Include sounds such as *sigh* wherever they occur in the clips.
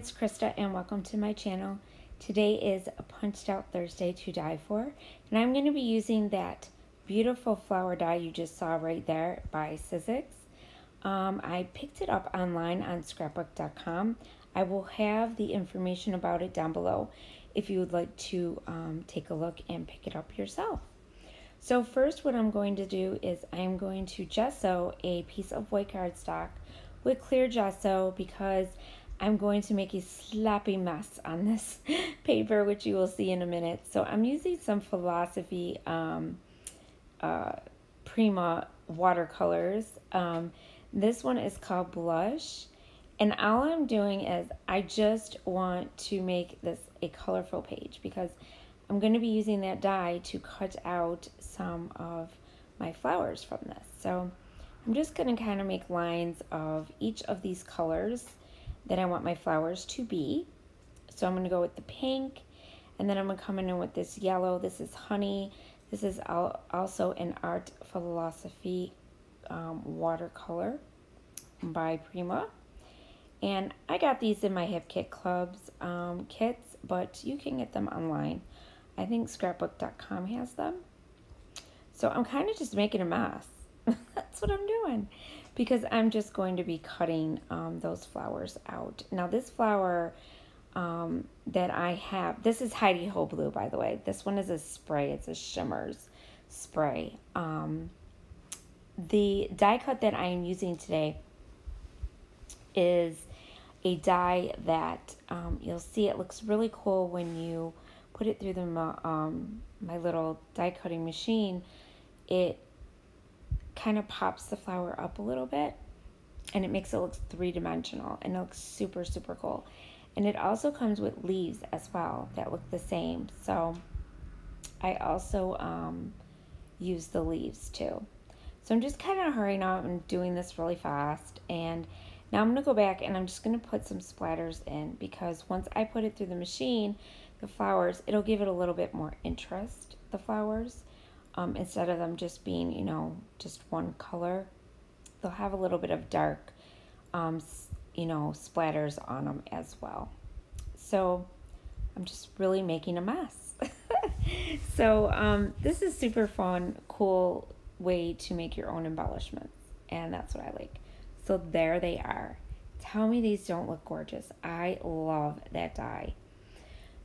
it's Krista and welcome to my channel. Today is a Punched Out Thursday to die for and I'm going to be using that beautiful flower die you just saw right there by Sizzix. Um, I picked it up online on scrapbook.com. I will have the information about it down below if you would like to um, take a look and pick it up yourself. So first what I'm going to do is I'm going to gesso a piece of white cardstock with clear gesso because I'm going to make a sloppy mess on this *laughs* paper, which you will see in a minute. So I'm using some Philosophy um, uh, Prima watercolors. Um, this one is called Blush. And all I'm doing is I just want to make this a colorful page because I'm going to be using that die to cut out some of my flowers from this. So I'm just going to kind of make lines of each of these colors that I want my flowers to be. So I'm going to go with the pink, and then I'm going to come in with this yellow. This is honey. This is also an art philosophy um, watercolor by Prima. And I got these in my Hip Kit Clubs um, kits, but you can get them online. I think scrapbook.com has them. So I'm kind of just making a mess. *laughs* That's what I'm doing because I'm just going to be cutting um, those flowers out. Now this flower um, that I have, this is Heidi Ho Blue by the way. This one is a spray, it's a Shimmers spray. Um, the die cut that I am using today is a die that um, you'll see it looks really cool when you put it through the um, my little die cutting machine. It kind of pops the flower up a little bit and it makes it look three-dimensional and it looks super super cool. And it also comes with leaves as well that look the same. So I also um, use the leaves too. So I'm just kind of hurrying out and doing this really fast and now I'm going to go back and I'm just going to put some splatters in because once I put it through the machine the flowers it'll give it a little bit more interest the flowers um, instead of them just being, you know, just one color. They'll have a little bit of dark, um, you know, splatters on them as well. So I'm just really making a mess. *laughs* so um, this is super fun, cool way to make your own embellishments. And that's what I like. So there they are. Tell me these don't look gorgeous. I love that die.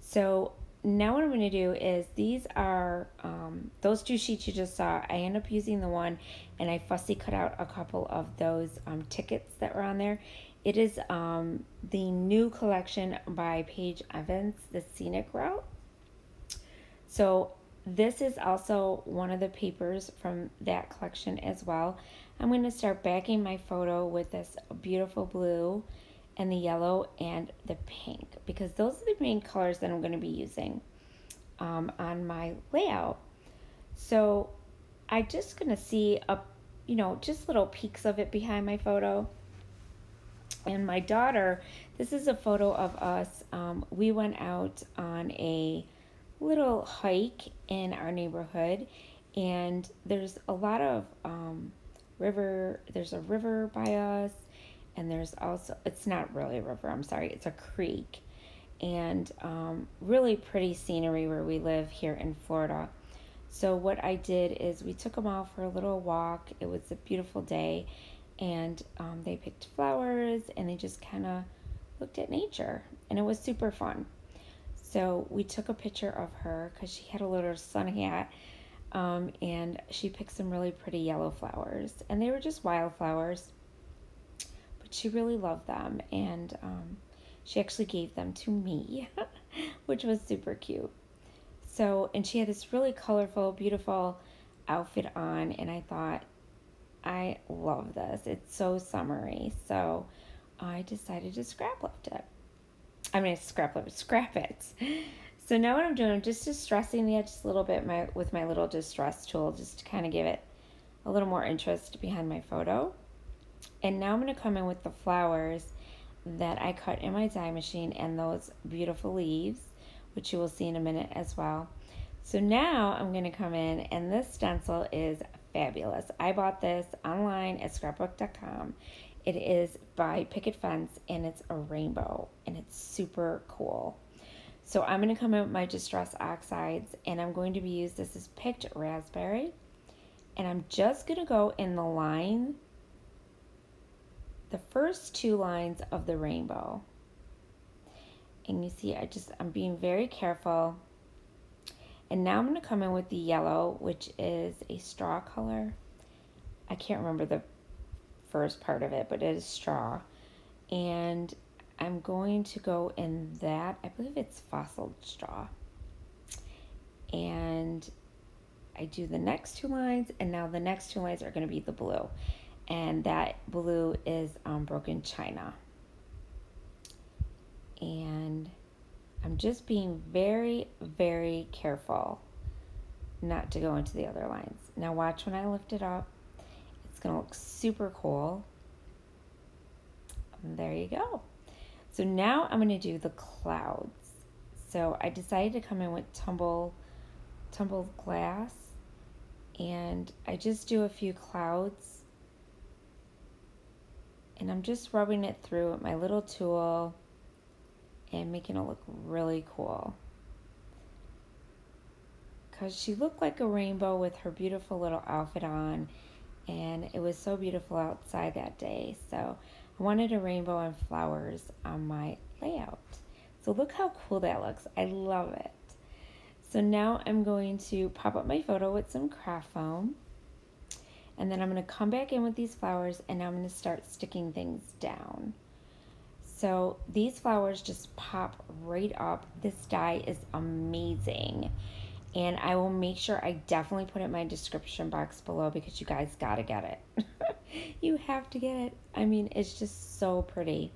So now what I'm going to do is these are um, those two sheets you just saw. I end up using the one and I fussy cut out a couple of those um, tickets that were on there. It is um, the new collection by Paige Evans, the Scenic Route. So this is also one of the papers from that collection as well. I'm going to start backing my photo with this beautiful blue and the yellow and the pink because those are the main colors that I'm going to be using um, on my layout. So I'm just going to see a, you know, just little peaks of it behind my photo. And my daughter, this is a photo of us. Um, we went out on a little hike in our neighborhood and there's a lot of um, river, there's a river by us and there's also it's not really a river i'm sorry it's a creek. And um, really pretty scenery where we live here in florida. So what i did is we took them out for a little walk. It was a beautiful day. And um, they picked flowers and they just kind of looked at nature. And it was super fun. So we took a picture of her because she had a little sun hat um, and she picked some really pretty yellow flowers. And they were just wildflowers she really loved them and um, she actually gave them to me, *laughs* which was super cute. So, and she had this really colorful, beautiful outfit on, and I thought, I love this. It's so summery. So I decided to scrap lift it. I mean, scrap lift, scrap it. *laughs* So now what I'm doing, I'm just distressing the edge a little bit my, with my little distress tool, just to kind of give it a little more interest behind my photo. And now I'm going to come in with the flowers that I cut in my die machine and those beautiful leaves, which you will see in a minute as well. So now I'm going to come in and this stencil is fabulous. I bought this online at scrapbook.com. It is by Picket Fence and it's a rainbow and it's super cool. So I'm going to come in with my Distress Oxides and I'm going to be used, this is picked raspberry. And I'm just going to go in the line, the first two lines of the rainbow. And you see, I just, I'm being very careful. And now I'm going to come in with the yellow, which is a straw color. I can't remember the first part of it, but it is straw. And I'm going to go in that, I believe it's fossil straw. And I do the next two lines, and now the next two lines are going to be the blue. And that blue is um, broken china. And I'm just being very, very careful not to go into the other lines. Now watch when I lift it up. It's to look super cool. And there you go. So now I'm to do the clouds. So I decided to come in with tumble, tumbled glass and I just do a few clouds and I'm just rubbing it through with my little tool and making it look really cool. Because she looked like a rainbow with her beautiful little outfit on and it was so beautiful outside that day. So I wanted a rainbow and flowers on my layout. So look how cool that looks. I love it. So now I'm going to pop up my photo with some craft foam. And then I'm going to come back in with these flowers and I'm going to start sticking things down. So these flowers just pop right up. This die is amazing and I will make sure I definitely put it in my description box below because you guys gotta get it. *laughs* you have to get it. I mean, it's just so pretty.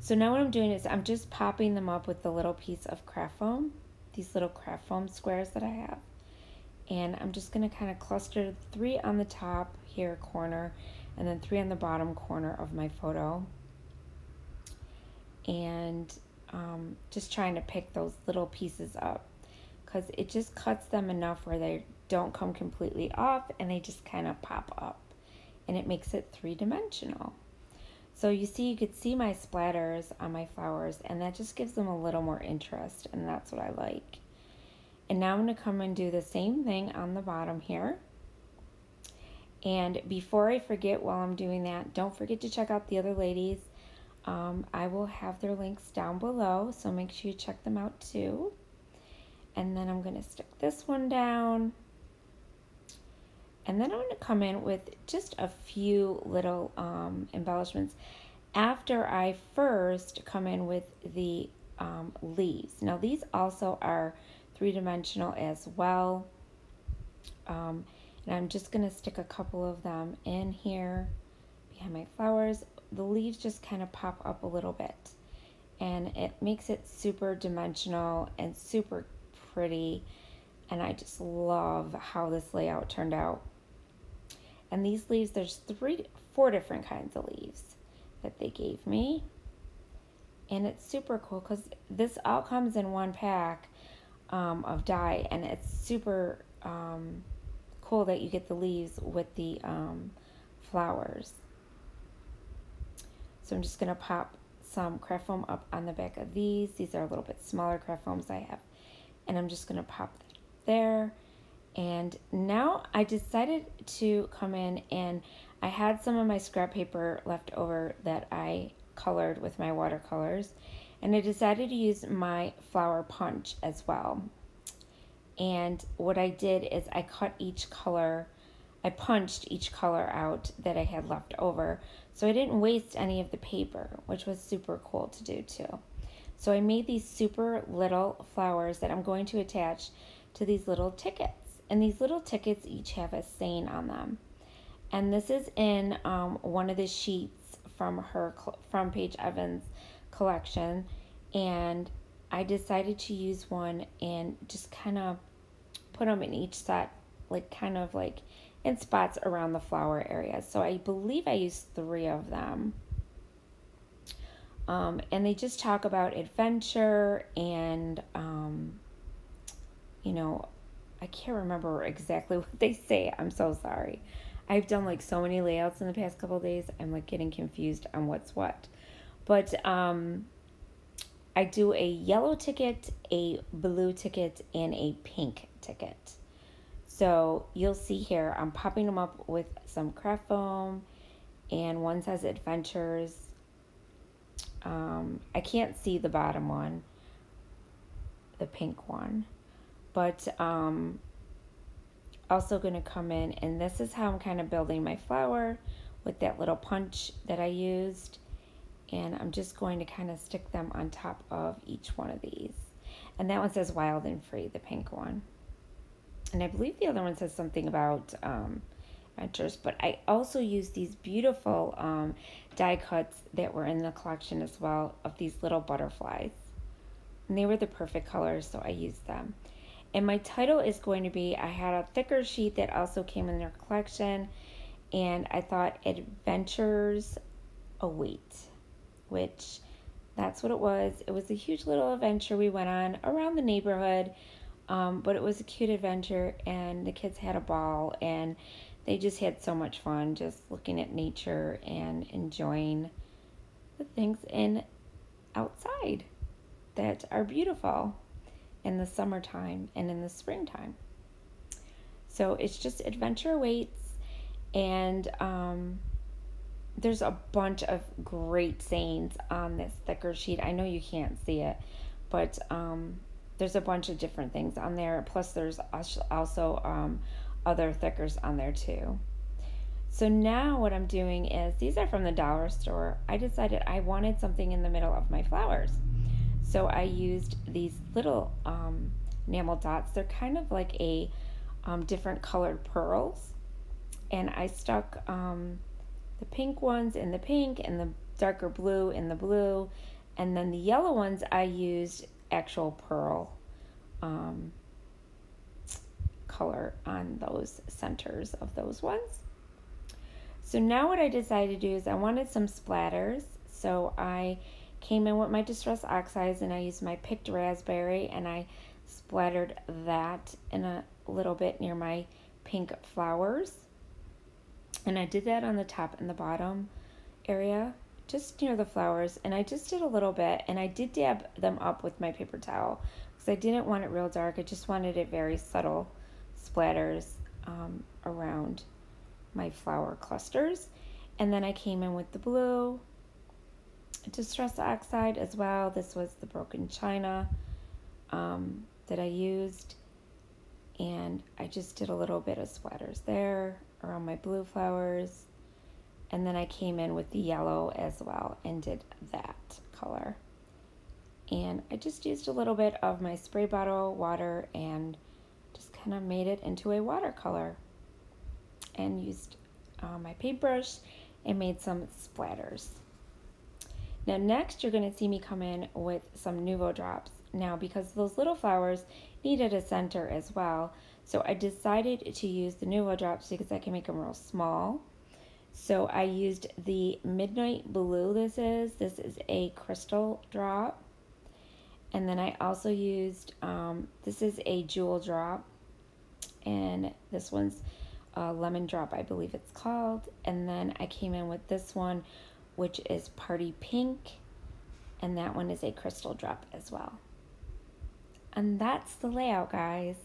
So now what I'm doing is I'm just popping them up with the little piece of craft foam, these little craft foam squares that I have. And I'm just gonna kind of cluster three on the top here corner and then three on the bottom corner of my photo. And um, just trying to pick those little pieces up because it just cuts them enough where they don't come completely off and they just kind of pop up and it makes it three-dimensional. So you see, you could see my splatters on my flowers and that just gives them a little more interest and that's what I like. And now I'm going to come and do the same thing on the bottom here. And before I forget while I'm doing that, don't forget to check out the other ladies. Um, I will have their links down below, so make sure you check them out too. And then I'm going to stick this one down. And then I'm going to come in with just a few little um, embellishments after I first come in with the um, leaves. Now these also are three-dimensional as well. Um, and I'm just going to stick a couple of them in here behind my flowers. The leaves just kind of pop up a little bit. And it makes it super dimensional and super pretty and I just love how this layout turned out. And these leaves, there's three, four different kinds of leaves that they gave me. And it's super cool because this all comes in one pack um, of die and it's super um, cool that you get the leaves with the um, flowers. So I'm just to pop some craft foam up on the back of these. These are a little bit smaller craft foams I have and I'm just to pop there. And now I decided to come in and I had some of my scrap paper left over that I colored with my watercolors. And I decided to use my flower punch as well. And what I did is I cut each color, I punched each color out that I had left over. So I didn't waste any of the paper, which was super cool to do too. So I made these super little flowers that I'm going to attach to these little tickets. And these little tickets each have a saying on them. And this is in um, one of the sheets from her from Paige Evans collection. And I decided to use one and just kind of put them in each set, like kind of like in spots around the flower area. So I believe I used three of them. Um, and they just talk about adventure and, um, you know, I can't remember exactly *laughs* what they say. I'm so sorry. I've done like so many layouts in the past couple days. I'm like getting confused on what's what. But um, I do a yellow ticket, a blue ticket, and a pink ticket. So you'll see here, I'm popping them up with some craft foam, and one says Adventures. Um, I can't see the bottom one, the pink one, but um, also going to come in, and this is how I'm kind of building my flower with that little punch that I used and I'm just going to kind of stick them on top of each one of these. And that one says wild and free, the pink one. And I believe the other one says something about um, ventures, but I also used these beautiful um, die cuts that were in the collection as well of these little butterflies. And they were the perfect colors, so I used them. And my title is going to be, I had a thicker sheet that also came in their collection, and I thought Adventures Await which that's what it was. It was a huge little adventure we went on around the neighborhood, um, but it was a cute adventure, and the kids had a ball, and they just had so much fun just looking at nature and enjoying the things in outside that are beautiful in the summertime and in the springtime. So it's just adventure awaits, and um, there's a bunch of great sayings on this thicker sheet. I know you can't see it, but um, there's a bunch of different things on there. Plus, there's also um, other thickers on there too. So now what I'm doing is, these are from the dollar store. I decided I wanted something in the middle of my flowers. So I used these little um, enamel dots. They're kind of like a um, different colored pearls. And I stuck um, the pink ones in the pink and the darker blue in the blue. And then the yellow ones, I used actual pearl um, color on those centers of those ones. So now what I decided to do is I wanted some splatters. So I came in with my Distress Oxides and I used my picked raspberry and I splattered that in a little bit near my pink flowers. And I did that on the top and the bottom area, just near the flowers. And I just did a little bit, and I did dab them up with my paper towel because I didn't want it real dark. I just wanted it very subtle splatters um, around my flower clusters. And then I came in with the blue, Distress Oxide as well. This was the Broken China um, that I used. And I just did a little bit of splatters there, around my blue flowers. And then I came in with the yellow as well and did that color. And I just used a little bit of my spray bottle water and just kind of made it into a watercolor. And used uh, my paintbrush and made some splatters. Now next you're going to see me come in with some Nuvo drops. Now because those little flowers needed a center as well, so I decided to use the Nuvo drops because I can make them real small. So I used the Midnight Blue this is. This is a crystal drop. And then I also used, um, this is a jewel drop. And this one's a lemon drop, I believe it's called. And then I came in with this one, which is Party Pink. And that one is a crystal drop as well. And that's the layout, guys.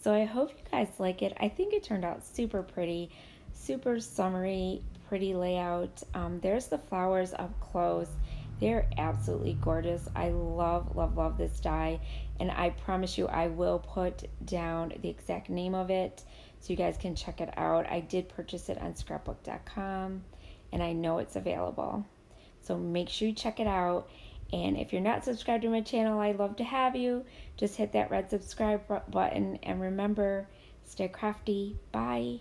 So I hope you guys like it. I think it turned out super pretty, super summery, pretty layout. Um, there's the flowers up close. They're absolutely gorgeous. I love, love, love this die. And I promise you, I will put down the exact name of it so you guys can check it out. I did purchase it on scrapbook.com and I know it's available. So make sure you check it out. And if you're not subscribed to my channel, I'd love to have you. Just hit that red subscribe button and remember, stay crafty. Bye.